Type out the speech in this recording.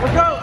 Let's go.